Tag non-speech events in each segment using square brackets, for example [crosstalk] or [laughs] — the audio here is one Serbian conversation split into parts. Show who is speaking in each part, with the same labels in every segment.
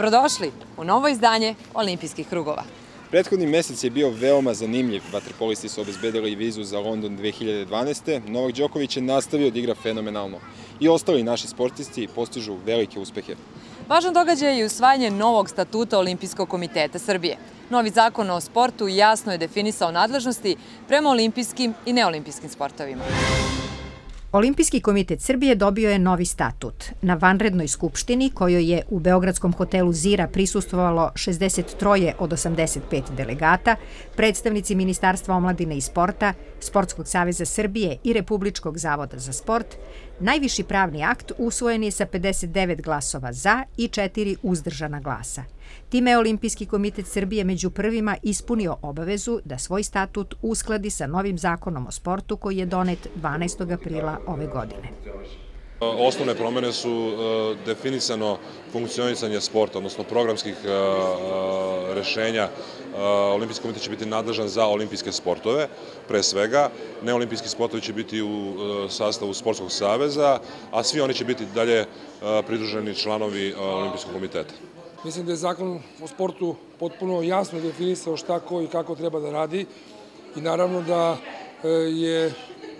Speaker 1: Dobrodošli u novo izdanje Olimpijskih krugova.
Speaker 2: Prethodni mesec je bio veoma zanimljiv. Vaterpolisti su obezbedili vizu za London 2012. Novak Đoković je nastavio da igra fenomenalno. I ostali naši sportisti postižu velike uspehe.
Speaker 1: Važan događaj je usvajanje novog statuta Olimpijskog komiteta Srbije. Novi zakon o sportu jasno je definisao nadležnosti prema olimpijskim i neolimpijskim sportovima.
Speaker 3: Olimpijski komitet Srbije dobio je novi statut. Na vanrednoj skupštini, kojoj je u Beogradskom hotelu Zira prisustovalo 63 od 85 delegata, predstavnici Ministarstva omladine i sporta, Sportskog saveza Srbije i Republičkog zavoda za sport, najviši pravni akt usvojen je sa 59 glasova za i 4 uzdržana glasa. Time je Olimpijski komitet Srbije među prvima ispunio obavezu da svoj statut uskladi sa novim zakonom o sportu koji je donet 12. aprila ove godine.
Speaker 4: Osnovne promene su e, definisano funkcionisanje sporta, odnosno programskih e, e, rešenja. Olimpijski komitet će biti nadležan za olimpijske sportove, pre svega. Neolimpijski sportovi će biti u sastavu Sportskog saveza, a svi oni će biti dalje pridruženi članovi Olimpijskog komiteta.
Speaker 5: Mislim da je zakon o sportu potpuno jasno definisao šta ko i kako treba da radi i naravno da je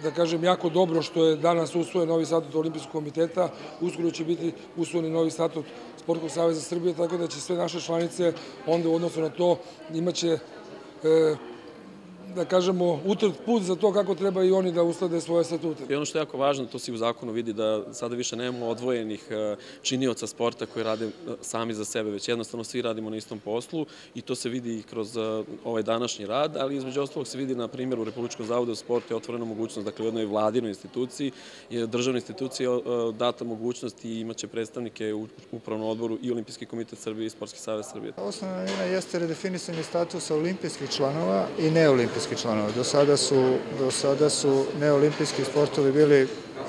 Speaker 5: da kažem, jako dobro što je danas usvojen novi statut Olimpijskog komiteta, uskoro će biti usvojen novi statut Sportskog saveza Srbije, tako da će sve naše članice onda u odnosu na to imaće e, da kažemo, utrt put za to kako treba i oni da uslede svoje statute.
Speaker 6: I ono što je jako važno, to se u zakonu vidi da sada više nemamo odvojenih e, činioca sporta koji rade e, sami za sebe, već jednostavno svi radimo na istom poslu i to se vidi i kroz e, ovaj današnji rad, ali između ostalog se vidi na primjer u Republičkom zavodu sport je otvorena mogućnost, dakle u jednoj vladinoj instituciji, državna institucija data mogućnost i imaće predstavnike u upravnom odboru i Olimpijski komitet Srbije i Sportski savez Srbije.
Speaker 7: Osnovna novina jeste redefinisanje statusa olimpijskih članova i neolimpijskih olimpijski članovi. Do sada su, do sada su neolimpijski sportovi bili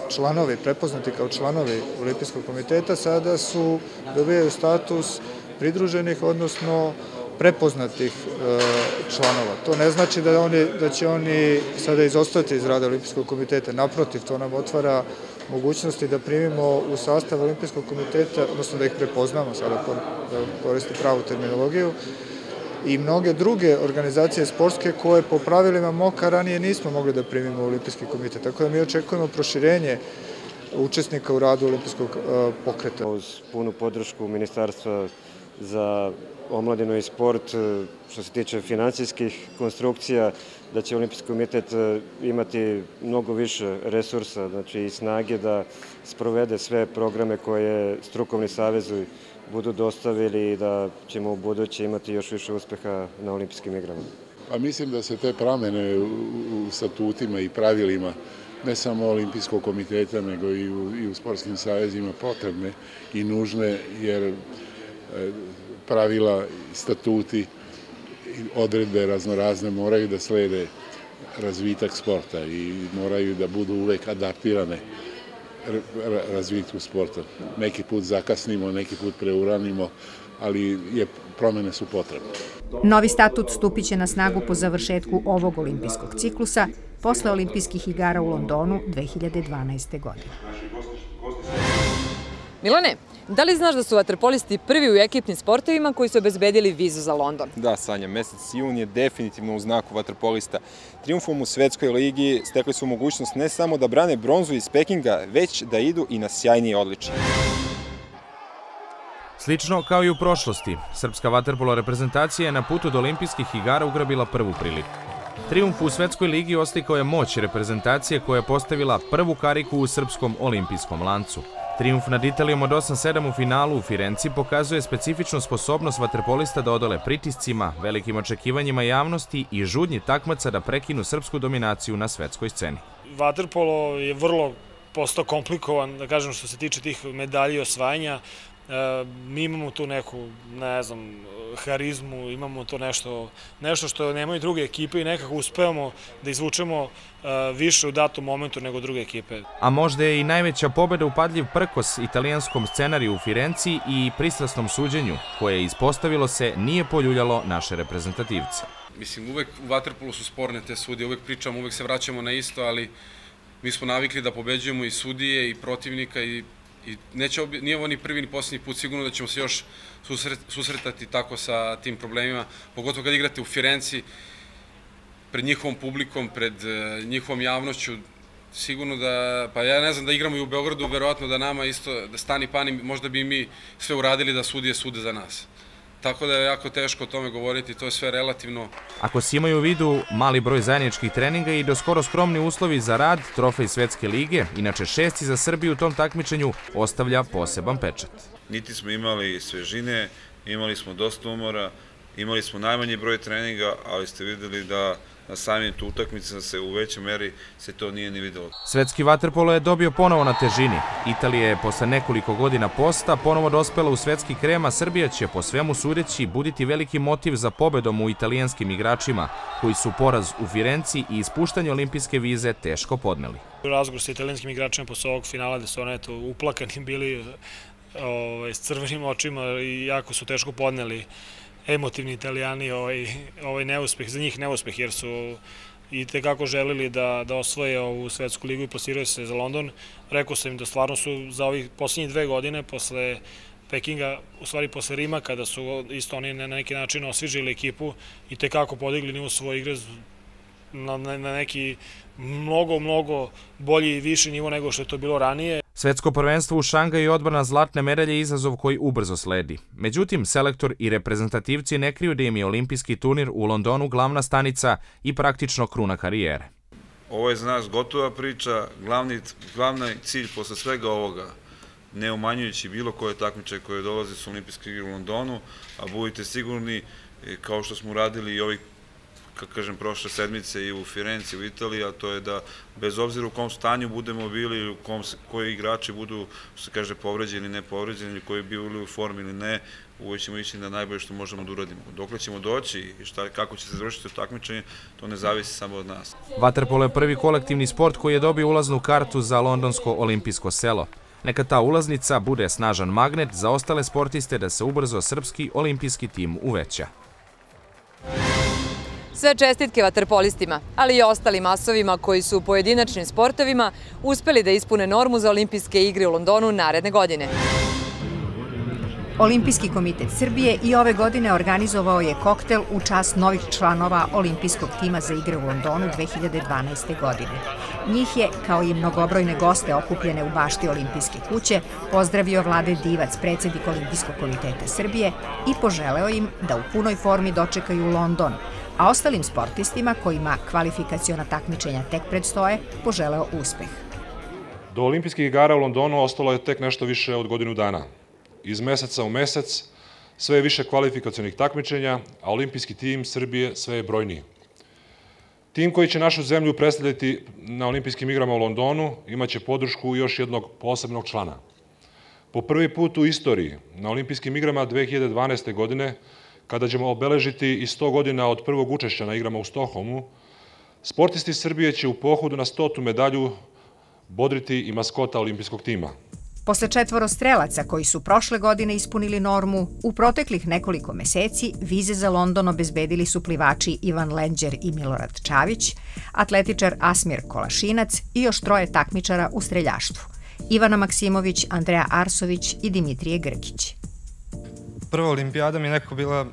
Speaker 7: članovi, prepoznati kao članovi olimpijskog komiteta, sada su dobijaju status pridruženih, odnosno prepoznatih e, članova. To ne znači da, oni, da će oni sada izostati iz rada Olimpijskog komiteta. Naprotiv, to nam otvara mogućnosti da primimo u sastav Olimpijskog komiteta, odnosno da ih prepoznamo, sada da koristi pravu terminologiju, i mnoge druge organizacije sportske koje po pravilima MOKA ranije nismo mogli da primimo u Olimpijski komitet. Tako da mi očekujemo proširenje učesnika u radu Olimpijskog e, pokreta.
Speaker 8: Uz punu podršku Ministarstva za omladinu i sport, e, što se tiče financijskih konstrukcija, da će Olimpijski komitet e, imati mnogo više resursa znači i snage da sprovede sve programe koje strukovni savez budu dostavili i da ćemo u buduće imati još više uspeha na olimpijskim igrama.
Speaker 9: Pa mislim da se te promene u statutima i pravilima ne samo olimpijskog komiteta, nego i u, i u sportskim savezima potrebne i nužne, jer e, pravila, statuti, odredbe raznorazne moraju da slede razvitak sporta i moraju da budu uvek adaptirane razvitku sporta. Neki put zakasnimo, neki put preuranimo, ali je, promene su potrebne.
Speaker 3: Novi statut stupit će na snagu po završetku ovog olimpijskog ciklusa posle olimpijskih igara u Londonu 2012. godine.
Speaker 1: Milane, Da li znaš da su vaterpolisti prvi u ekipnim sportovima koji su obezbedili vizu za London?
Speaker 2: Da, Sanja, mesec jun je definitivno u znaku vaterpolista. Triumfom u Svetskoj ligi stekli su mogućnost ne samo da brane bronzu iz Pekinga, već da idu i na sjajnije odličje.
Speaker 10: Slično kao i u prošlosti, srpska vaterpolo reprezentacija je na putu do olimpijskih igara ugrabila prvu priliku. Triumf u Svetskoj ligi oslikao je moć reprezentacije koja je postavila prvu kariku u srpskom olimpijskom lancu – Triumf nad Italijom od 8-7 u finalu u Firenci pokazuje specifičnu sposobnost vaterpolista da odole pritiscima, velikim očekivanjima javnosti i žudnji takmaca da prekinu srpsku dominaciju na svetskoj sceni.
Speaker 11: Vaterpolo je vrlo postao komplikovan, da kažem, što se tiče tih medalji osvajanja. E, mi imamo tu neku, ne znam, harizmu, imamo to nešto, nešto što nemaju druge ekipe i nekako uspevamo da izvučemo e, više u datom momentu nego druge ekipe.
Speaker 10: A možda je i najveća pobeda upadljiv prkos italijanskom scenariju u Firenci i pristrasnom suđenju, koje ispostavilo se nije poljuljalo naše reprezentativce.
Speaker 12: Mislim, uvek u Waterpolu su sporne te sudije, uvek pričamo, uvek se vraćamo na isto, ali mi smo navikli da pobeđujemo i sudije i protivnika i I neće, nije ovo ni prvi ni posljednji put, sigurno da ćemo se još susretati tako sa tim problemima, pogotovo kad igrate u Firenci, pred njihovom publikom, pred e, njihovom javnošću, sigurno da, pa ja ne znam da igramo i u Beogradu, verovatno da nama isto, da stani pani, možda bi mi sve uradili da sudije sude za nas. Tako da je jako teško o tome govoriti, to je sve relativno.
Speaker 10: Ako si imaju u vidu mali broj zajedničkih treninga i do skoro skromni uslovi za rad, trofej Svetske lige, inače šesti za Srbiju u tom takmičenju, ostavlja poseban pečat.
Speaker 13: Niti smo imali svežine, imali smo dosta umora, imali smo najmanji broj treninga, ali ste videli da na samim tu utakmici se u većoj meri se to nije ni videlo.
Speaker 10: Svetski vaterpolo je dobio ponovo na težini. Italija je posle nekoliko godina posta ponovo dospela u svetski krema. Srbija će po svemu sudeći buditi veliki motiv za pobedom u italijanskim igračima, koji su poraz u Firenci i ispuštanje olimpijske vize teško podneli.
Speaker 11: Razgovor sa italijanskim igračima posle ovog finala gde su one uplakani bili ovaj, s crvenim očima i jako su teško podneli emotivni italijani ovaj, ovaj neuspeh, za njih neuspeh, jer su i tekako želili da, da osvoje ovu svetsku ligu i plasiraju se za London. Rekao sam im da stvarno su za ovih poslednjih dve godine, posle Pekinga, u stvari posle Rima, kada su isto oni na neki način osvižili ekipu i tekako podigli nivu svoje igre na, na neki mnogo, mnogo bolji i viši nivo nego što je to bilo ranije.
Speaker 10: Svetsko prvenstvo u Šangaju i odbrana zlatne medalje izazov koji ubrzo sledi. Međutim, selektor i reprezentativci ne kriju da im je olimpijski turnir u Londonu glavna stanica i praktično kruna karijere.
Speaker 13: Ovo je za nas gotova priča, glavni, glavni cilj posle svega ovoga, ne umanjujući bilo koje takmiče koje dolaze su olimpijske igre u Londonu, a budite sigurni, e, kao što smo uradili i ovih kako kažem, prošle sedmice i u Firenci, u Italiji, a to je da bez obzira u kom stanju budemo bili, koji igrači budu, se kaže, povređeni, ne povređeni, ili koji bi bili u formi ili ne, uvijek ćemo ići na najbolje što možemo da uradimo. Dokle ćemo doći i šta, kako će se završiti takmičenje, to ne zavisi samo od nas.
Speaker 10: Vaterpolo je prvi kolektivni sport koji je dobio ulaznu kartu za londonsko olimpijsko selo. Neka ta ulaznica bude snažan magnet za ostale sportiste da se ubrzo srpski olimpijski tim uveća.
Speaker 1: Sve čestitke vaterpolistima, ali i ostalim masovima koji su u pojedinačnim sportovima uspeli da ispune normu za olimpijske igre u Londonu naredne godine.
Speaker 3: Olimpijski komitet Srbije i ove godine organizovao je koktel u čast novih članova olimpijskog tima za igre u Londonu 2012. godine. Njih je, kao i mnogobrojne goste okupljene u bašti olimpijske kuće, pozdravio Vlade Divac, predsednik Olimpijskog komiteta Srbije i poželeo im da u punoj formi dočekaju London, a ostalim sportistima kojima kvalifikaciona takmičenja tek predstoje poželeo uspeh.
Speaker 4: Do olimpijskih igara u Londonu ostalo je tek nešto više od godinu dana. Iz meseca u mesec sve je više kvalifikacionih takmičenja, a olimpijski tim Srbije sve je brojniji. Tim koji će našu zemlju predstavljati na olimpijskim igrama u Londonu imaće podršku još jednog posebnog člana. Po prvi put u istoriji na olimpijskim igrama 2012. godine kada ćemo obeležiti i 100 godina od prvog učešća na igrama u Stohomu, sportisti Srbije će u pohodu na stotu medalju bodriti i maskota olimpijskog tima.
Speaker 3: Posle četvoro strelaca koji su prošle godine ispunili normu, u proteklih nekoliko meseci vize za London obezbedili su plivači Ivan Lenđer i Milorad Čavić, atletičar Asmir Kolašinac i još troje takmičara u streljaštvu. Ivana Maksimović, Andreja Arsović i Dimitrije Grkić.
Speaker 14: Prva olimpijada mi je nekako bila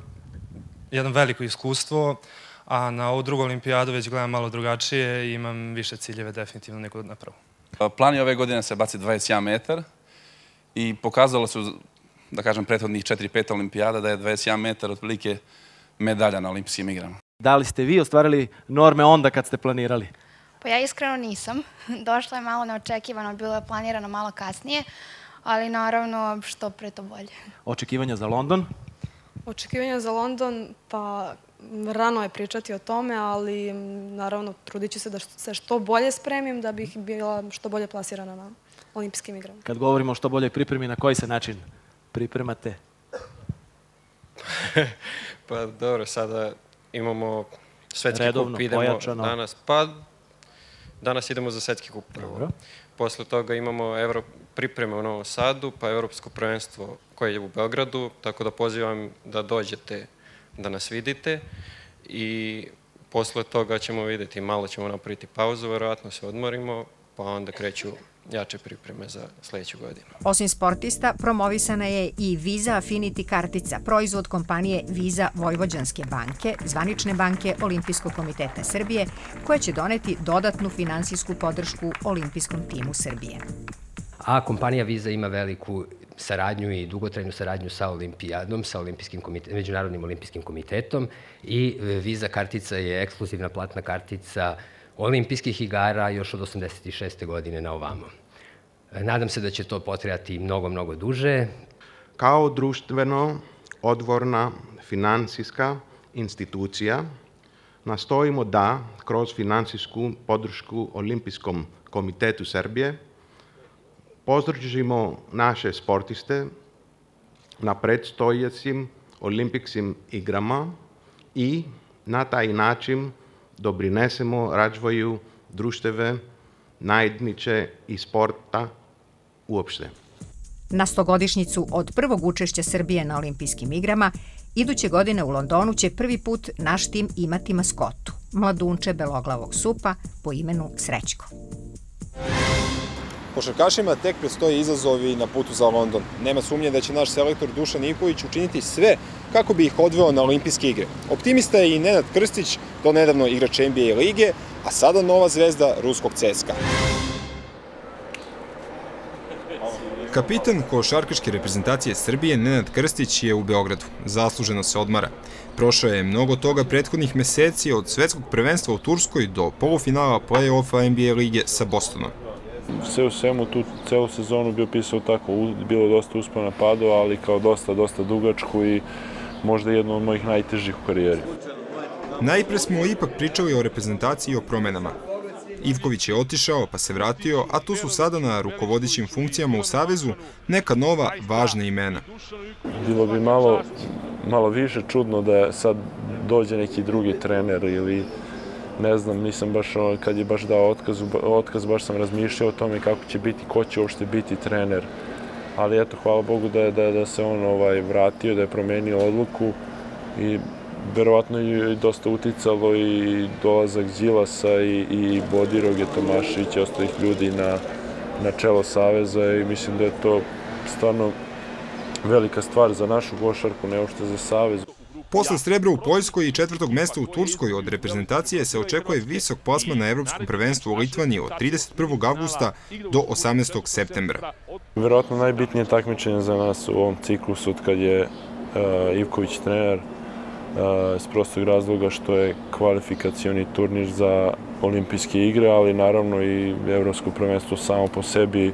Speaker 14: jedno veliko iskustvo, a na ovu drugu olimpijadu već gledam malo drugačije i imam više ciljeve definitivno nego na prvu.
Speaker 15: Plan je ove godine se baci 21 metar i pokazalo su, da kažem, prethodnih 4-5 olimpijada da je 21 metar otprilike medalja na olimpijskim igrama.
Speaker 16: Da li ste vi ostvarili norme onda kad ste planirali?
Speaker 17: Pa ja iskreno nisam. [laughs] Došlo je malo neočekivano, bilo je planirano malo kasnije, ali naravno što pre to bolje.
Speaker 16: Očekivanja za London?
Speaker 18: Očekivanja za London, pa rano je pričati o tome, ali naravno trudit ću se da se što bolje spremim da bih bila što bolje plasirana na olimpijskim igrama.
Speaker 16: Kad govorimo o što bolje pripremi, na koji se način pripremate? [laughs]
Speaker 19: pa dobro, sada imamo svetski
Speaker 16: Redovno,
Speaker 19: kup, idemo
Speaker 16: pojačano.
Speaker 19: danas. Pa danas idemo za svetski kup prvo.
Speaker 16: Dobro.
Speaker 19: Posle toga imamo Evro, pripreme u Novom Sadu, pa Evropsko prvenstvo koje je u Beogradu, tako da pozivam da dođete da nas vidite i posle toga ćemo videti, malo ćemo napraviti pauzu, verovatno se odmorimo, pa onda kreću
Speaker 8: jače pripreme za sledeću godinu.
Speaker 3: Osim sportista, promovisana je i Visa Affinity kartica, proizvod kompanije Visa Vojvođanske banke, zvanične banke Olimpijskog komiteta Srbije, koja će doneti dodatnu finansijsku podršku olimpijskom timu Srbije.
Speaker 20: A kompanija Visa ima veliku saradnju i dugotrajnu saradnju sa Olimpijadom, sa olimpijskim komite, Međunarodnim olimpijskim komitetom i e, Visa kartica je ekskluzivna platna kartica olimpijskih igara još od 86. godine na ovamo. E, nadam se da će to potrejati mnogo, mnogo duže.
Speaker 21: Kao društveno odvorna finansijska institucija nastojimo da kroz finansijsku podršku Olimpijskom komitetu Srbije pozdržimo naše sportiste na predstojećim olimpijskim igrama i na taj način doprinesemo razvoju društve, najedniče i sporta uopšte.
Speaker 3: Na stogodišnjicu od prvog učešća Srbije na olimpijskim igrama, iduće godine u Londonu će prvi put naš tim imati maskotu, mladunče beloglavog supa po imenu Srećko.
Speaker 22: Košarkašima tek predstoji izazovi na putu za London. Nema sumnje da će naš selektor Dušan Ivković učiniti sve kako bi ih odveo na olimpijske igre. Optimista je i Nenad Krstić, do nedavno igrač NBA lige, a sada nova zvezda ruskog CSKA. Kapitan košarkaške reprezentacije Srbije Nenad Krstić je u Beogradu. Zasluženo se odmara. Prošao je mnogo toga prethodnih meseci od svetskog prvenstva u Turskoj do polufinala play-offa NBA lige sa Bostonom
Speaker 23: sve u svemu tu celu sezonu bio pisao tako, bilo dosta uspona padova, ali kao dosta, dosta dugačku i možda jedno od mojih najtežih u karijeri.
Speaker 22: Najpre smo ipak pričali o reprezentaciji i o promenama. Ivković je otišao, pa se vratio, a tu su sada na rukovodićim funkcijama u Savezu neka nova, važna imena.
Speaker 23: Bilo bi malo, malo više čudno da sad dođe neki drugi trener ili ne znam, nisam baš, kad je baš dao otkaz, otkaz baš sam razmišljao o tome kako će biti, ko će uopšte biti trener. Ali eto, hvala Bogu da, je, da, da se on ovaj, vratio, da je promenio odluku i verovatno je dosta uticalo i dolazak Đilasa i, i Bodiroge Tomašića, ostalih ljudi na, na čelo Saveza i mislim da je to stvarno velika stvar za našu košarku, ne uopšte za Savez.
Speaker 22: Posle srebra u Poljskoj i četvrtog mesta u Turskoj od reprezentacije se očekuje visok plasman na Evropskom prvenstvu u Litvaniji od 31. augusta do 18. septembra.
Speaker 23: Verovatno najbitnije takmičenje za nas u ovom ciklusu od kad je uh, Ivković trener uh, s prostog razloga što je kvalifikacioni turnir za olimpijske igre, ali naravno i Evropsko prvenstvo samo po sebi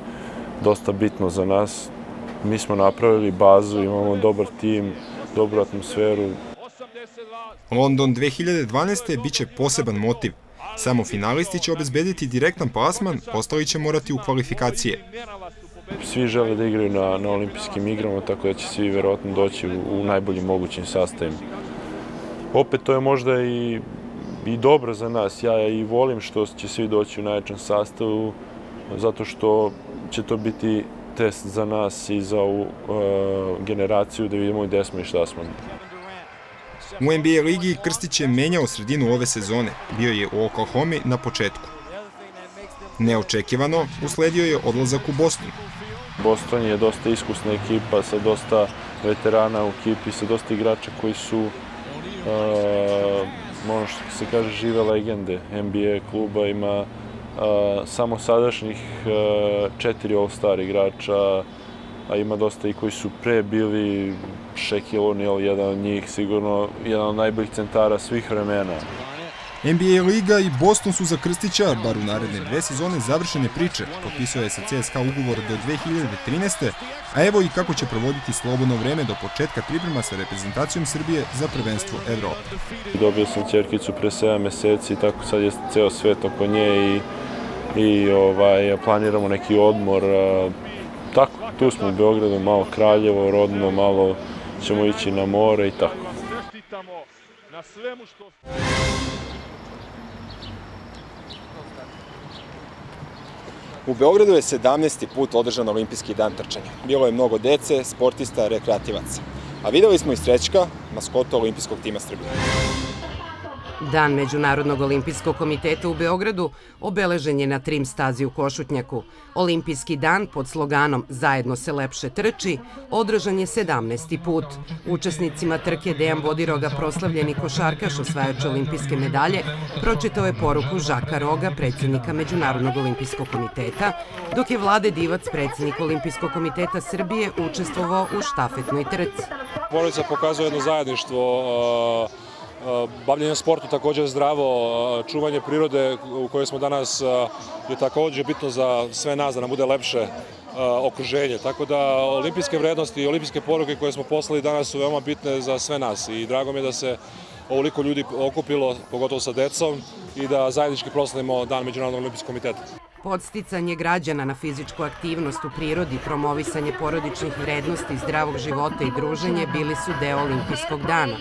Speaker 23: dosta bitno za nas. Mi smo napravili bazu, imamo dobar tim, dobru atmosferu.
Speaker 22: London 2012. biće poseban motiv. Samo finalisti će obezbediti direktan plasman, ostali će morati u kvalifikacije.
Speaker 23: Svi žele da igraju na, na olimpijskim igrama, tako da će svi verovatno doći u, u najboljim mogućim sastavima. Opet to je možda i, i dobro za nas. Ja i volim što će svi doći u najjačan sastavu, zato što će to biti test za nas i za ovu uh, generaciju da vidimo gde smo i šta smo.
Speaker 22: U NBA ligi Krstić je menjao sredinu ove sezone. Bio je u Oklahoma na početku. Neočekivano usledio je odlazak u Boston.
Speaker 23: Boston je dosta iskusna ekipa sa dosta veterana u ekipi, sa dosta igrača koji su uh, ono što se kaže žive legende NBA kluba, ima samo sadašnjih četiri All-Star igrača, a ima dosta i koji su pre bili Shaquille O'Neal, jedan od njih, sigurno jedan od najboljih centara svih vremena.
Speaker 22: NBA Liga i Boston su za Krstića, bar u naredne dve sezone, završene priče. Potpisao je sa CSKA ugovor do 2013. A evo i kako će provoditi slobodno vreme do početka priprema sa reprezentacijom Srbije za prvenstvo Evrope.
Speaker 23: Dobio sam čerkicu pre 7 meseci i tako sad je ceo svet oko nje i i ovaj, planiramo neki odmor. Tako, tu smo u Beogradu, malo Kraljevo, rodno, malo ćemo ići na more i tako. na svemu što...
Speaker 22: U Beogradu je 17. put održan olimpijski dan trčanja. Bilo je mnogo dece, sportista, rekreativaca. A videli smo i Srećka, maskota olimpijskog tima Srbije.
Speaker 24: Dan Međunarodnog olimpijskog komiteta u Beogradu obeležen je na trim stazi u Košutnjaku. Olimpijski dan pod sloganom Zajedno se lepše trči održan je 17. put. Učesnicima trke Dejan Bodiroga, proslavljeni košarkaš osvajač olimpijske medalje, pročitao je poruku Žaka Roga, predsjednika Međunarodnog olimpijskog komiteta, dok je Vlade Divac, predsjednik Olimpijskog komiteta Srbije, učestvovao u štafetnoj trci.
Speaker 4: Porodica pokazuje jedno zajedništvo bavljenje sportu takođe zdravo, čuvanje prirode u kojoj smo danas je takođe bitno za sve nas da nam bude lepše okruženje. Tako da olimpijske vrednosti i olimpijske poruke koje smo poslali danas su veoma bitne za sve nas i drago mi je da se ovoliko ljudi okupilo, pogotovo sa decom, i da zajednički proslavimo Dan Međunarodnog olimpijskog komiteta.
Speaker 24: Podsticanje građana na fizičku aktivnost u prirodi, promovisanje porodičnih vrednosti, zdravog života i druženje bili su deo olimpijskog dana.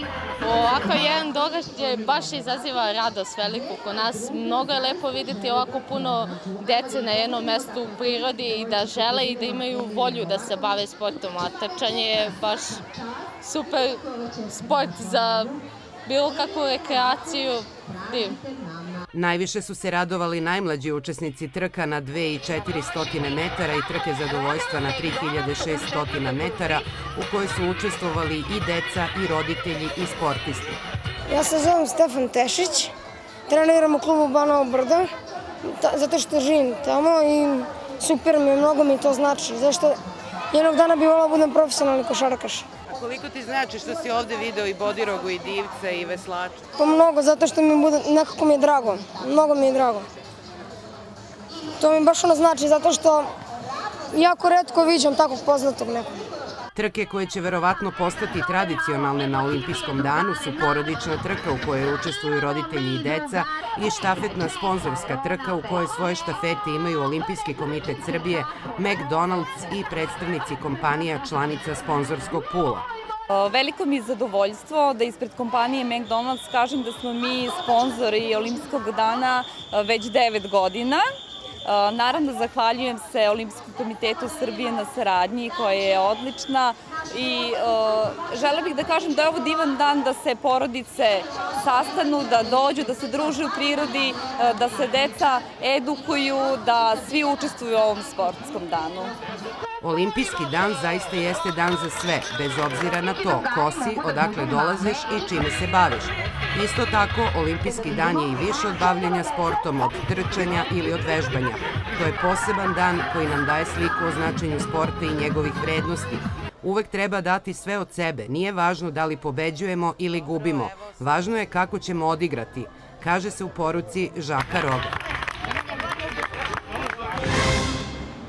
Speaker 25: Ovako jedan događaj baš izaziva radost veliku kod nas. Mnogo je lepo videti ovako puno dece na jednom mestu u prirodi i da žele i da imaju volju da se bave sportom, a trčanje je baš super sport za bilo kakvu rekreaciju. Div.
Speaker 24: Najviše su se radovali najmlađi učesnici trka na 2400 metara i trke zadovoljstva na 3600 metara u kojoj su učestvovali i deca i roditelji i sportisti.
Speaker 26: Ja se zovem Stefan Tešić, treniram u klubu Banovo Brdo, zato što živim tamo i super mi je, mnogo mi to znači, zašto jednog dana bi volao da budem profesionalni košarkaš.
Speaker 27: Koliko ti znači što si ovde video i Bodirogu i Divca i Veslača?
Speaker 26: Pa mnogo, zato što mi bude, nekako mi je drago. Mnogo mi je drago. To mi baš ono znači, zato što jako redko viđam takvog poznatog nekog.
Speaker 24: Trke koje će verovatno postati tradicionalne na olimpijskom danu su porodična trka u kojoj učestvuju roditelji i deca i štafetna sponzorska trka u kojoj svoje štafete imaju Olimpijski komitet Srbije, McDonald's i predstavnici kompanija članica sponzorskog pula.
Speaker 28: Veliko mi je zadovoljstvo da ispred kompanije McDonald's kažem da smo mi sponzori Olimpijskog dana već 9 godina. Naravno, zahvaljujem se Olimpijskom komitetu Srbije na saradnji koja je odlična i žele bih da kažem da je ovo divan dan da se porodice sastanu, da dođu, da se druže u prirodi, da se deca edukuju, da svi učestvuju u ovom sportskom danu.
Speaker 24: Olimpijski dan zaista jeste dan za sve, bez obzira na to ko si, odakle dolaziš i čime se baviš. Isto tako, olimpijski dan je i više od bavljenja sportom, od trčanja ili od vežbanja. To je poseban dan koji nam daje sliku o značenju sporta i njegovih vrednosti. Uvek treba dati sve od sebe, nije važno da li pobeđujemo ili gubimo, važno je kako ćemo odigrati, kaže se u poruci Žaka Roga.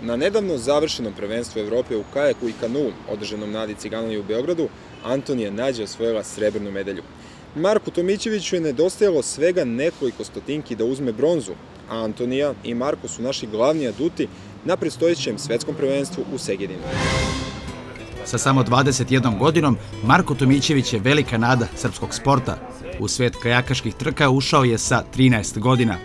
Speaker 2: Na nedavno završenom prvenstvu Evrope u kajaku i kanu, održanom na Adi Ciganliji u Beogradu, Antonija Nađe osvojila srebrnu medalju. Marku Tomićeviću je nedostajalo svega nekoliko stotinki da uzme bronzu, a Antonija i Marko su naši glavni aduti na predstojećem svetskom prvenstvu u Segedinu.
Speaker 29: Sa samo 21 godinom, Marko Tomićević je velika nada srpskog sporta. U svet kajakaških trka ušao je sa 13 godina.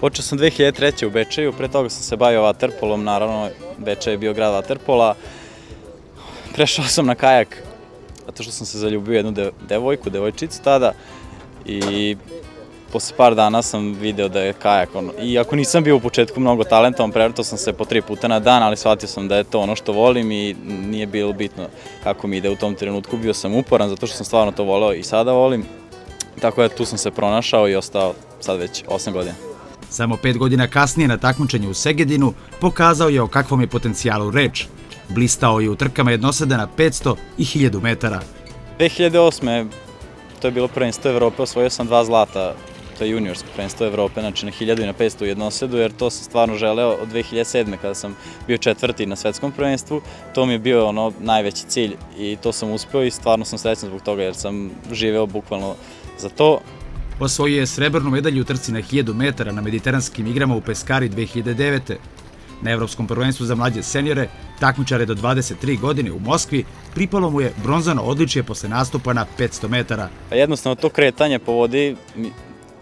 Speaker 30: Počeo sam 2003. u Bečeju, pre toga sam se bavio vaterpolom, naravno Bečej je bio grad vaterpola. Prešao sam na kajak, zato što sam se zaljubio jednu devojku, devojčicu tada i posle par dana sam video da je kajak ono, iako nisam bio u početku mnogo talentovan, prevrtao sam se po tri puta na dan, ali shvatio sam da je to ono što volim i nije bilo bitno kako mi ide u tom trenutku, bio sam uporan zato što sam stvarno to voleo i sada volim, tako da tu sam se pronašao i ostao sad već 8 godina.
Speaker 29: Samo pet godina kasnije na takmičenju u Segedinu pokazao je o kakvom je potencijalu reč. Blistao je u trkama jednosada na 500 i 1000 metara.
Speaker 30: 2008. to je bilo prvenstvo Evrope, osvojio sam dva zlata, to je juniorsko prvenstvo Evrope, znači na 1000 i na 500 u jednosedu, jer to sam stvarno želeo od 2007. kada sam bio četvrti na svetskom prvenstvu. To mi je bio ono najveći cilj i to sam uspeo i stvarno sam srećan zbog toga jer sam živeo bukvalno za to.
Speaker 29: Osvojio je srebrnu medalju u trci na 1000 metara na mediteranskim igrama u Peskari 2009. Na Evropskom prvenstvu za mlađe senjore, takmičare do 23 godine u Moskvi, pripalo mu je bronzano odličje posle nastupa na 500 metara.
Speaker 30: Pa jednostavno to kretanje po vodi,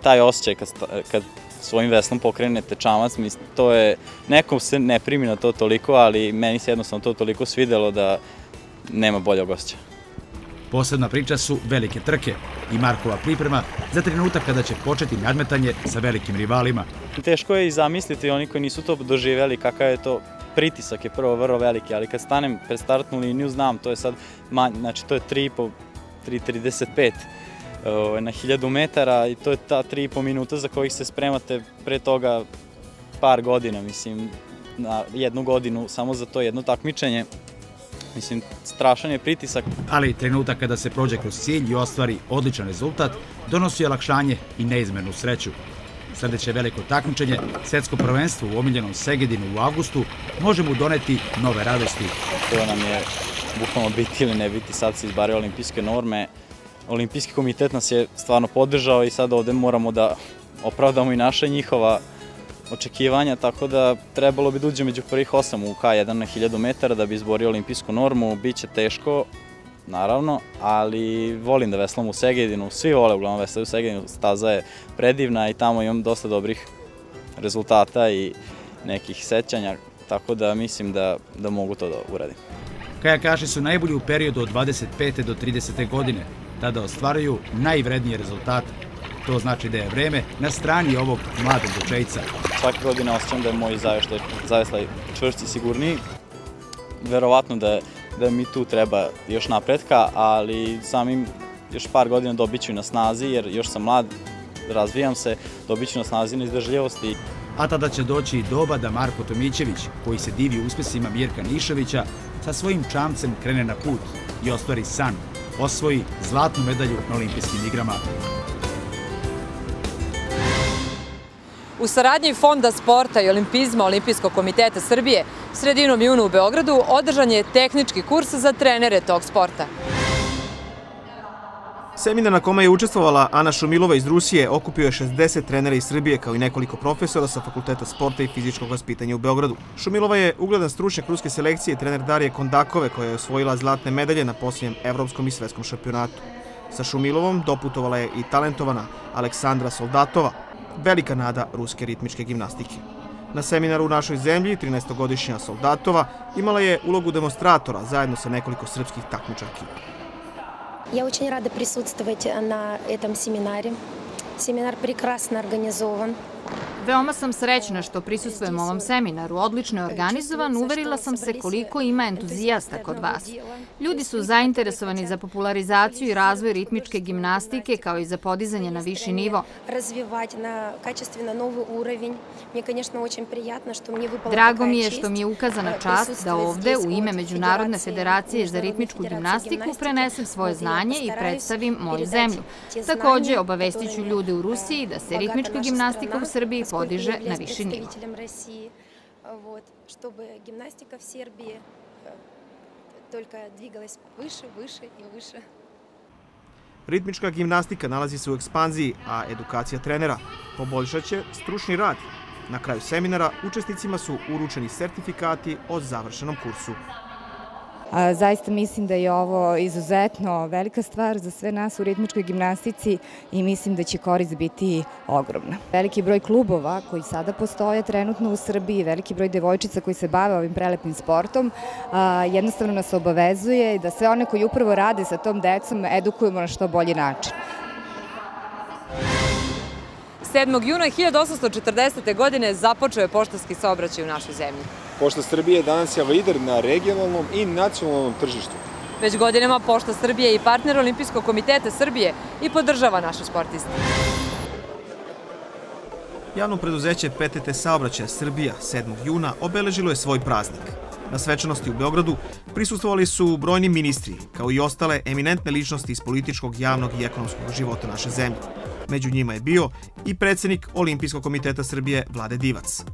Speaker 30: taj osjećaj kad, kad svojim veslom pokrenete čamac, to je, nekom se ne primi na to toliko, ali meni se jednostavno to toliko svidelo da nema boljeg osjećaja.
Speaker 29: Posebna priča su velike trke i Markova priprema za trenutak kada će početi nadmetanje sa velikim rivalima.
Speaker 30: Teško je i zamisliti oni koji nisu to doživjeli kakav je to pritisak je prvo vrlo veliki, ali kad stanem pred startnu liniju znam, to je sad manje, znači to je 3,5, 3,35 ovaj, na 1000 metara i to je ta 3,5 minuta za kojih se spremate pre toga par godina, mislim, na jednu godinu samo za to jedno takmičenje. Mislim, strašan je pritisak.
Speaker 29: Ali trenutak kada se prođe kroz cilj i ostvari odličan rezultat, donosi olakšanje i neizmernu sreću. Sledeće veliko takmičenje, svetsko prvenstvo u omiljenom Segedinu u avgustu, može mu doneti nove radosti.
Speaker 30: To nam je bukvalno biti ili ne biti, sad se izbare olimpijske norme. Olimpijski komitet nas je stvarno podržao i sad ovde moramo da opravdamo i naše njihova očekivanja, tako da trebalo bi da uđe među prvih osam u K1 na 1000 metara da bi izborio olimpijsku normu. Biće teško, naravno, ali volim da veslam u Segedinu, svi vole uglavnom veslaju u Segedinu, staza je predivna i tamo imam dosta dobrih rezultata i nekih sećanja, tako da mislim da, da mogu to da uradim.
Speaker 29: Kajakaši su najbolji u periodu od 25. do 30. godine, tada ostvaraju najvrednije rezultate. To znači da je vreme na strani ovog mladog dečejca.
Speaker 30: Svake godine osjećam da je moj zaveštaj, zavestaj čvršći i sigurniji. Verovatno da, da mi tu treba još napretka, ali samim još par godina dobit ću na snazi, jer još sam mlad, razvijam se, dobit ću na snazi na izdržljivosti.
Speaker 29: A tada će doći i doba da Marko Tomićević, koji se divi uspesima Mirka Niševića, sa svojim čamcem krene na put i ostvari san, osvoji zlatnu medalju na olimpijskim igrama.
Speaker 1: U saradnji Fonda sporta i olimpizma Olimpijskog komiteta Srbije sredinom juna u Beogradu održan je tehnički kurs za trenere tog sporta.
Speaker 31: Seminar na kome je učestvovala Ana Šumilova iz Rusije okupio je 60 trenera iz Srbije kao i nekoliko profesora sa Fakulteta sporta i fizičkog vaspitanja u Beogradu. Šumilova je ugledan stručnjak ruske selekcije i trener Darije Kondakove koja je osvojila zlatne medalje na posljednjem evropskom i svetskom šampionatu. Sa Šumilovom doputovala je i talentovana Aleksandra Soldatova, velika nada ruske ritmičke gimnastike. Na seminaru u našoj zemlji 13-godišnja Soldatova imala je ulogu demonstratora zajedno sa nekoliko srpskih takmičarki.
Speaker 32: Я очень рада присутствовать на этом семинаре. Семинар прекрасно организован.
Speaker 3: Veoma sam srećna što prisustvujem ovom seminaru. Odlično je organizovan, uverila sam se koliko ima entuzijasta kod vas. Ljudi su zainteresovani za popularizaciju i razvoj ritmičke gimnastike kao i za podizanje na viši nivo. Drago mi je što mi je ukazana čast da ovde u ime Međunarodne federacije za ritmičku gimnastiku prenesem svoje znanje i predstavim moju zemlju. Takođe, obavestit ću ljude u Rusiji da se ritmička gimnastika u Srbiji podiže na viši nivo.
Speaker 32: Вот, чтобы гимнастика в Сербии только двигалась выше, выше и выше.
Speaker 31: Gimnastika nalazi se u ekspanziji, a edukacija trenera poboljšat će stručni rad. Na kraju seminara učesnicima su uručeni sertifikati o završenom kursu.
Speaker 33: Zaista mislim da je ovo izuzetno velika stvar za sve nas u ritmičkoj gimnastici i mislim da će korist biti ogromna. Veliki broj klubova koji sada postoje trenutno u Srbiji, veliki broj devojčica koji se bave ovim prelepnim sportom, jednostavno nas obavezuje da sve one koji upravo rade sa tom decom edukujemo na što bolji način.
Speaker 1: 7. juna 1840. godine započeo je poštanski saobraćaj u našoj zemlji.
Speaker 2: Pošta Srbije danas je lider na regionalnom i nacionalnom tržištu.
Speaker 1: Već godinama Pošta Srbije je i partner Olimpijskog komiteta Srbije i podržava naše sportiste.
Speaker 31: Javno preduzeće PTT saobraćaja Srbija 7. juna obeležilo je svoj praznik. Na svečanosti u Beogradu prisustovali su brojni ministri, kao i ostale eminentne ličnosti iz političkog, javnog i ekonomskog života naše zemlje. Među njima je bio i predsednik Olimpijskog komiteta Srbije Vlade Divac.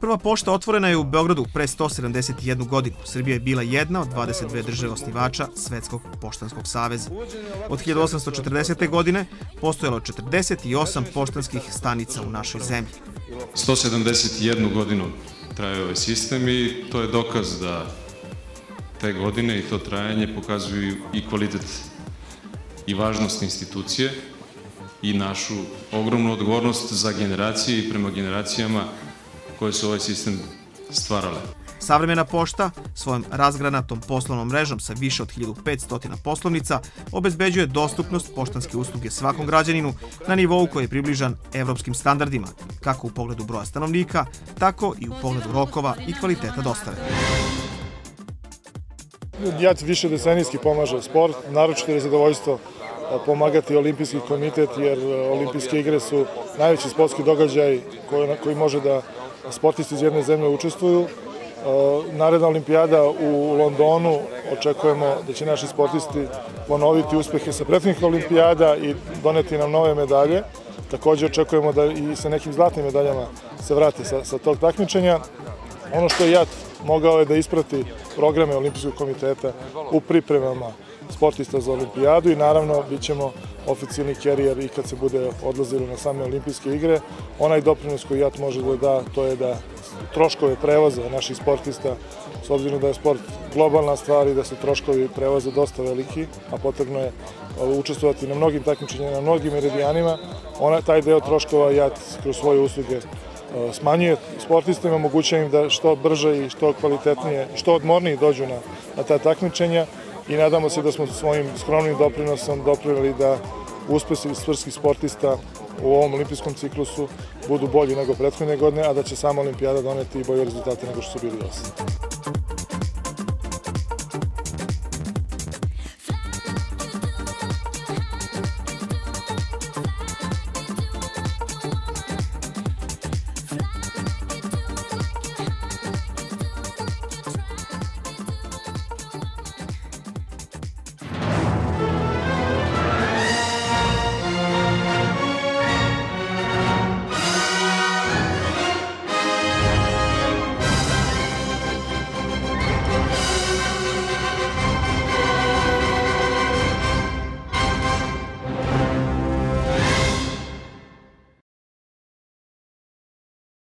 Speaker 31: Prva pošta otvorena je u Beogradu pre 171 godinu. Srbija je bila jedna od 22 države osnivača Svetskog poštanskog saveza. Od 1840. godine postojalo 48 poštanskih stanica u našoj zemlji.
Speaker 34: 171 godinu traje ovaj sistem i to je dokaz da te godine i to trajanje pokazuju i kvalitet i važnost institucije i našu ogromnu odgovornost za generacije i prema generacijama koje su ovaj sistem stvarale.
Speaker 31: savremena pošta svojom razgranatom poslovnom mrežom sa više od 1500 poslovnica obezbeđuje dostupnost poštanske usluge svakom građaninu na nivou koji je približan evropskim standardima, kako u pogledu broja stanovnika, tako i u pogledu rokova i kvaliteta dostave.
Speaker 35: JAT više decenijski pomaže sport, naročito je zadovoljstvo pomagati olimpijski komitet, jer olimpijske igre su najveći sportski događaj koji, koji može da sportisti iz jedne zemlje učestvuju. Naredna olimpijada u Londonu očekujemo da će naši sportisti ponoviti uspehe sa prethodnih olimpijada i doneti nam nove medalje. Takođe očekujemo da i sa nekim zlatnim medaljama se vrate sa, sa tog takmičenja. Ono što je JAT mogao je da isprati programe Olimpijskog komiteta u pripremama sportista za olimpijadu i naravno bit ćemo oficijalni kerijer i kad se bude odlazilo na same olimpijske igre. Onaj doprinos koji JAT može da da, to je da troškove prevoza naših sportista, s obzirom da je sport globalna stvar i da su troškovi prevoza dosta veliki, a potrebno je učestvovati na mnogim takmičenjima, na mnogim meridijanima, ona, taj deo troškova JAT kroz svoje usluge smanjuje sportistima, omogućuje im da što brže i što kvalitetnije, što odmornije dođu na, na ta takmičenja i nadamo se da smo svojim skromnim doprinosom doprinali da uspesi svrskih sportista u ovom olimpijskom ciklusu budu bolji nego prethodne godine, a da će sama olimpijada doneti i bolje rezultate nego što su bili osam.